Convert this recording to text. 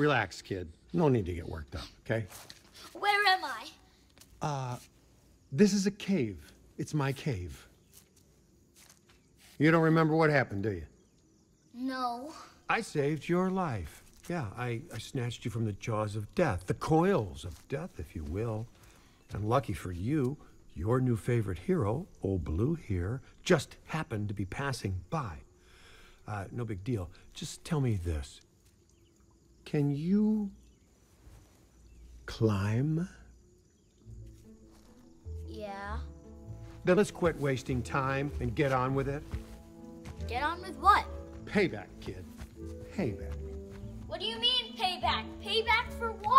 Relax, kid. No need to get worked up, okay? Where am I? Uh, this is a cave. It's my cave. You don't remember what happened, do you? No. I saved your life. Yeah, I, I snatched you from the jaws of death, the coils of death, if you will. And lucky for you, your new favorite hero, Old Baloo here, just happened to be passing by. Uh, no big deal. Just tell me this. Can you climb? Yeah. Then let's quit wasting time and get on with it. Get on with what? Payback, kid. Payback. What do you mean payback? Payback for what?